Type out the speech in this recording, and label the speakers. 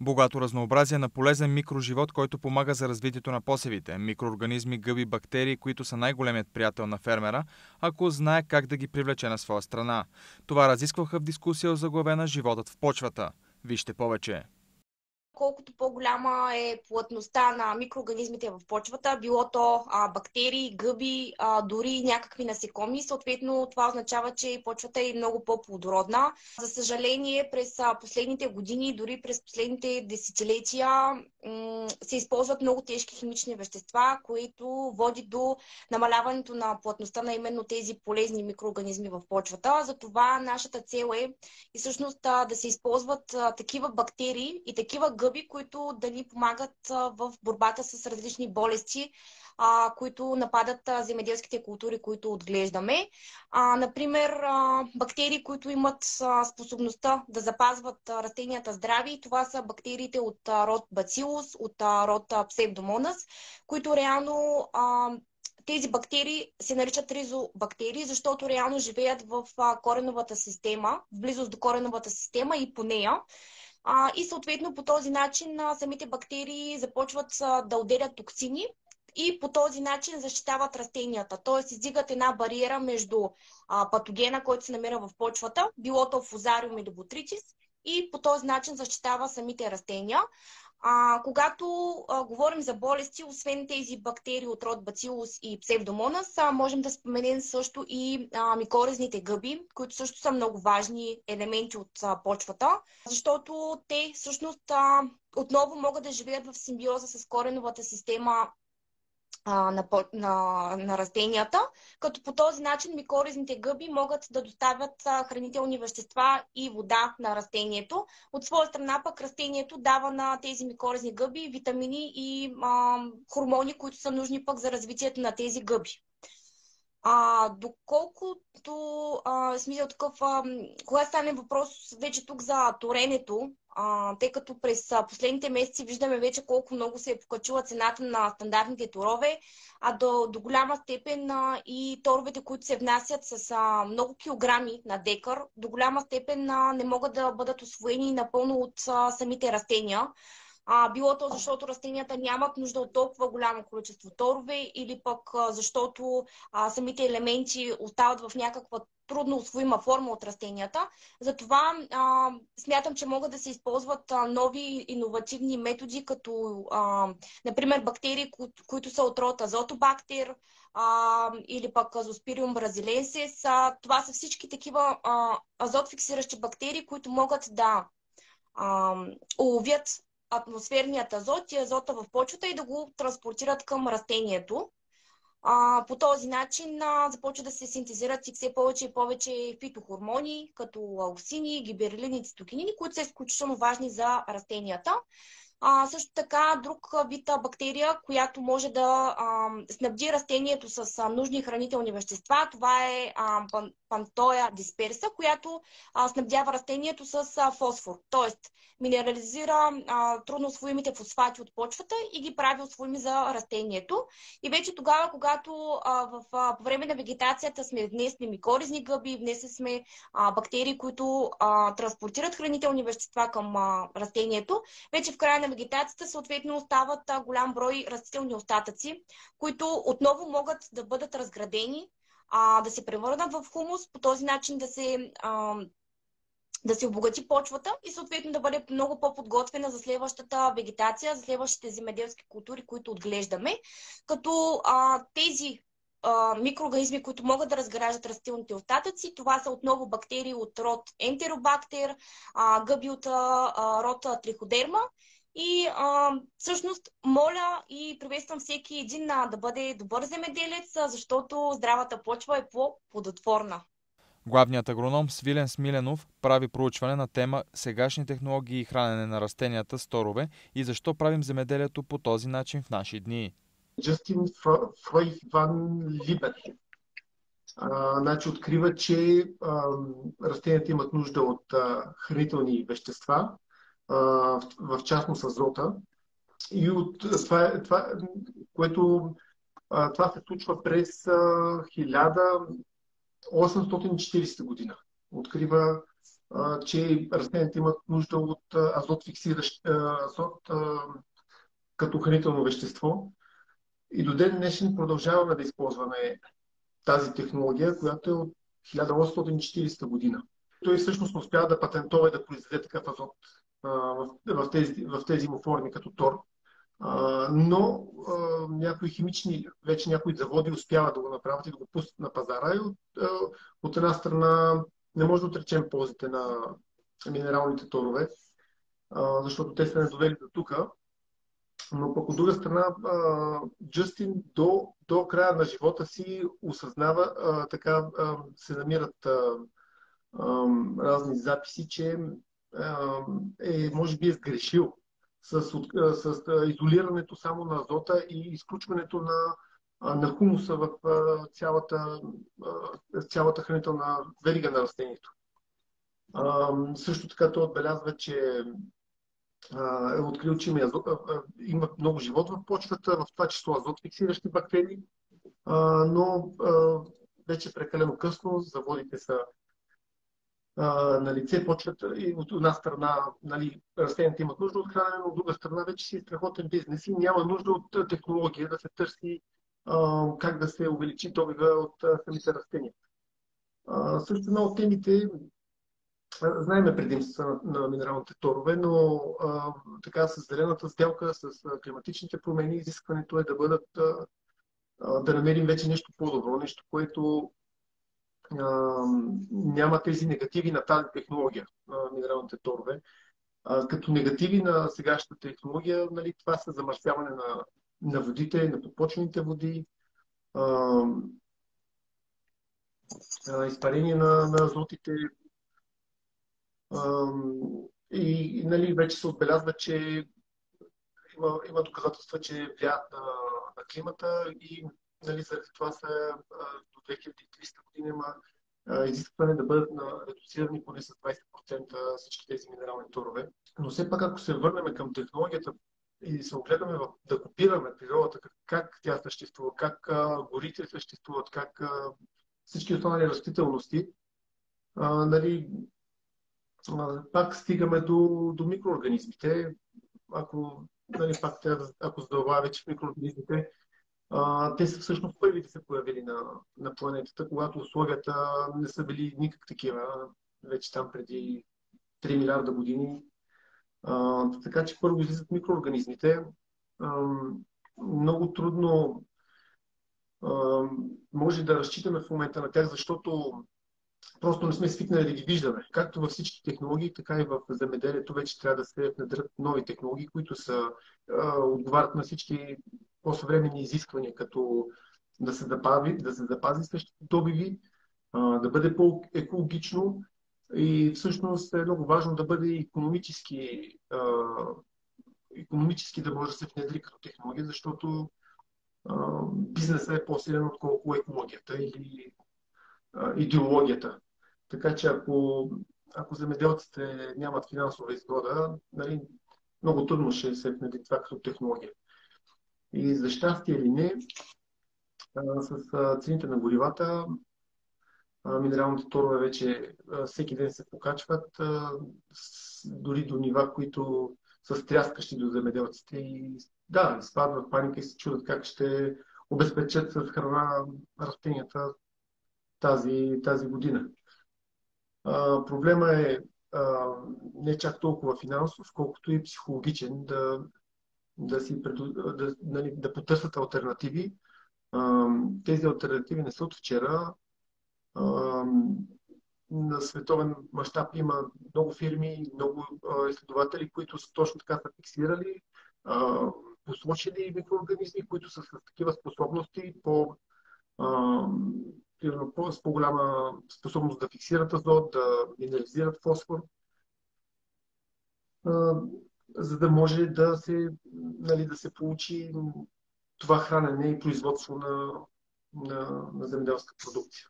Speaker 1: Богато разнообразие на полезен микроживот, който помага за развитието на посевите, микроорганизми, гъби, бактерии, които са най-големият приятел на фермера, ако знае как да ги привлече на своя страна. Това разискваха в дискусия заглавена Животът в почвата. Вижте повече
Speaker 2: колкото по-голяма е плътността на микроорганизмите в почвата, било то а, бактерии, гъби, а, дори някакви насекоми. Съответно, това означава, че почвата е много по-плодородна. За съжаление, през последните години, дори през последните десетилетия, се използват много тежки химични вещества, които води до намаляването на плътността на именно тези полезни микроорганизми в почвата. Затова нашата цел е и всъщност да се използват такива бактерии и такива гъби, гъби, които да ни помагат в борбата с различни болести, които нападат земеделските култури, които отглеждаме. Например, бактерии, които имат способността да запазват растенията здрави. Това са бактериите от род Bacillus, от род Pseudomonas, които реално тези бактерии се наричат ризобактерии, защото реално живеят в кореновата система, в близост до кореновата система и по нея. А, и съответно по този начин а, самите бактерии започват а, да отделят токсини и по този начин защитават растенията. Т.е. издигат една бариера между а, патогена, който се намира в почвата, било то фузариум или бутритис, и по този начин защитава самите растения. А, когато а, говорим за болести, освен тези бактерии от род Bacillus и Pseudomonas, а, можем да споменем също и а, микорезните гъби, които също са много важни елементи от а, почвата, защото те всъщност а, отново могат да живеят в симбиоза с кореновата система на, на, на растенията, като по този начин микоризните гъби могат да доставят хранителни вещества и вода на растението. От своя страна пък растението дава на тези микоризни гъби витамини и а, хормони, които са нужни пък за развитието на тези гъби. А, доколкото, а, смисъл такъв, а, кога стане въпрос вече тук за торенето, а, тъй като през последните месеци виждаме вече колко много се е покачила цената на стандартните торове, а до, до голяма степен а, и торовете, които се внасят с а, много килограми на декар, до голяма степен а, не могат да бъдат освоени напълно от а, самите растения. А, било то защото растенията нямат нужда от толкова голямо количество торове или пък а, защото а, самите елементи остават в някаква трудно освоима форма от растенията. Затова а, смятам, че могат да се използват а, нови иновативни методи, като, а, например, бактерии, ко- които са от род азотобактер а, или пък азоспириум бразиленсис. А, това са всички такива а, азотфиксиращи бактерии, които могат да а, уловят атмосферният азот и азота в почвата и да го транспортират към растението. А, по този начин а, започва да се синтезират и все повече и повече фитохормони, като аусини, гиберлини, цитокинини, които са изключително важни за растенията. А, също така, друг вид бактерия, която може да а, снабди растението с а, нужни хранителни вещества, това е пантоя дисперса, която а, снабдява растението с а, фосфор. Тоест, минерализира а, трудно освоимите фосфати от почвата и ги прави освоими за растението. И вече тогава, когато а, в, а, по време на вегетацията сме внесли микоризни гъби, внесли сме а, бактерии, които а, транспортират хранителни вещества към а, растението, вече в края на вегетацията съответно остават голям брой растителни остатъци, които отново могат да бъдат разградени а, да се превърнат в хумус, по този начин да се, а, да се обогати почвата и съответно да бъде много по-подготвена за следващата вегетация, за следващите земеделски култури, които отглеждаме. Като а, тези микроорганизми, които могат да разграждат растителните остатъци. Това са отново бактерии от род ентеробактер, гъби от род триходерма и а, всъщност моля и приветствам всеки един а, да бъде добър земеделец, защото здравата почва е по-плодотворна.
Speaker 1: Главният агроном Свилен Смиленов прави проучване на тема сегашни технологии и хранене на растенията с торове и защо правим земеделието по този начин в наши дни.
Speaker 3: Джастин Фройх Ван Либер значи открива, че а, растенията имат нужда от а, хранителни вещества, в частност азота. И от това, това което това се случва през 1840 година. Открива че растенията имат нужда от азот фиксиращ азот като хранително вещество. И до ден днешен продължаваме да използваме тази технология, която е от 1840 година. Той всъщност успя да патентова и да произведе такъв азот в, в, тези, в тези му форми като тор. но някои химични, вече някои заводи успяват да го направят и да го пуснат на пазара. И от, от една страна не може да отречем ползите на минералните торове, защото те са не довели до тук. Но пък от друга страна, Джастин до, до края на живота си осъзнава, така се намират разни записи, че е, може би е сгрешил с, с изолирането само на азота и изключването на, на хумуса в цялата, цялата хранителна верига на растението. Също така той отбелязва, че е открил, че има, има много живот в почвата, в това число азот фиксиращи бактерии, но вече прекалено късно, заводите са на лице, почват и от една страна нали, растенията имат нужда от хранене, от друга страна вече си е страхотен бизнес и няма нужда от технология да се търси как да се увеличи добива от самите растения. Също една от темите Знаеме предимствата на, на минералните торове, но а, така с зелената сделка, с а, климатичните промени, изискването е да бъдат а, да намерим вече нещо по-добро, нещо, което а, няма тези негативи на тази технология, на минералните торове. Като негативи на сегашната технология, нали, това са замърсяване на, на водите, на подпочвените води, изпарение на, на азотите, и нали, вече се отбелязва, че има, има доказателства, че влияят на, на климата и нали, заради това са до 2300 година има изискване да бъдат редуцирани поне с 20% всички тези минерални торове. Но все пак, ако се върнем към технологията и се огледаме в, да копираме природата, как, как тя съществува, как а, горите съществуват, как а, всички останали растителности, а, нали, пак стигаме до, до микроорганизмите. Ако, нали, пак ако задълбая вече в микроорганизмите, а, те са всъщност първите се появили на, на планетата, когато условията не са били никак такива, вече там преди 3 милиарда години. А, така че първо излизат микроорганизмите. А, много трудно а, може да разчитаме в момента на тях, защото просто не сме свикнали да ги виждаме. Както във всички технологии, така и в земеделието вече трябва да се внедрят нови технологии, които са, а, отговарят на всички по-съвременни изисквания, като да се запази, да се запази същите добиви, да бъде по-екологично и всъщност е много важно да бъде економически, економически да може да се внедри като технология, защото бизнесът е по-силен отколко екологията или идеологията. Така че ако, ако земеделците нямат финансова изгода, нали, много трудно ще се внедри това като технология. И за щастие или не, с цените на горивата, минералните торове вече всеки ден се покачват, дори до нива, които са стряскащи до земеделците. И да, изпадват паника и се чудят как ще обезпечат с храна растенията тази, тази година. Проблема е не чак толкова финансов, колкото и психологичен, да, да, си да, нали, да потърсят альтернативи. Тези альтернативи не са от вчера. На световен мащаб има много фирми, много изследователи, които са точно така са фиксирали, посочили микроорганизми, които са с такива способности по с по-голяма способност да фиксират азот, да минерализират фосфор, за да може да се, нали, да се получи това хранене и производство на, на, на земеделска продукция.